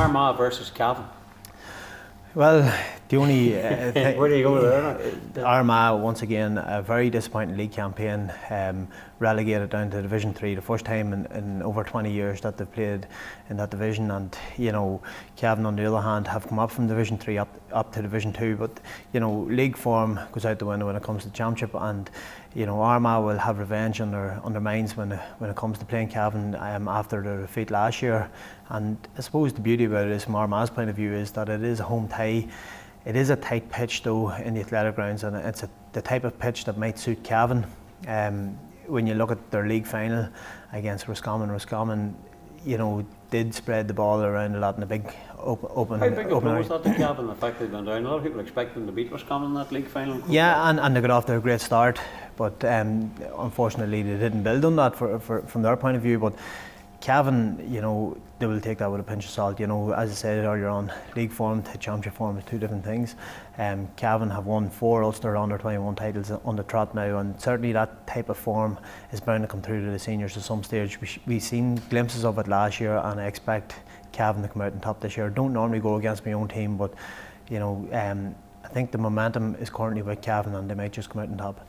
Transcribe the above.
Armagh versus Cavan. Well, the only uh, th- where do you go there? Uh, Armagh once again a very disappointing league campaign, um, relegated down to Division Three, the first time in, in, over 20 years that they've played in that division. And you know, Cavan on the other hand have come up from Division Three up up to Division Two, but you know, league form goes out the window when it comes to the championship. And you know, Armagh will have revenge on their on their minds when when it comes to playing Cavan um, after their defeat last year. And I suppose the beauty about it is, from Armagh's point of view, is that it is a home tie. It is a tight pitch though in the athletic grounds, and it's a, the type of pitch that might suit Cavan. Um, when you look at their league final against Roscommon, Roscommon, you know, did spread the ball around a lot in a big open. open How big a blow was that to Cavan? The fact they've gone down. A lot of people expect them to beat Roscommon in that league final. Yeah, and, and they got off to a great start, but um, unfortunately they didn't build on that for, for, from their point of view. But Cavan, you know, they will take that with a pinch of salt. You know, as I said earlier on, league form to championship form is two different things. Um, Cavan have won four Ulster under 21 titles on the trot now, and certainly that type of form is bound to come through to the seniors at some stage. We we've seen glimpses of it last year, and I expect Cavan to come out on top this year. Don't normally go against my own team, but you know, um, I think the momentum is currently with Cavan, and they might just come out on top.